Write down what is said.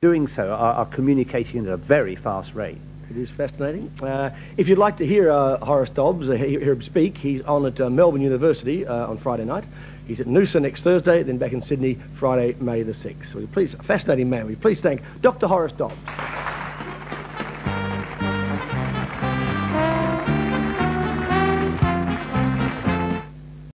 doing so are, are communicating at a very fast rate. It is fascinating. Uh, if you'd like to hear uh, Horace Dobbs, uh, hear, him speak, he's on at uh, Melbourne University uh, on Friday night. He's at Noosa next Thursday, then back in Sydney Friday, May the 6th. So please, a fascinating man. We please thank Dr. Horace Dobbs.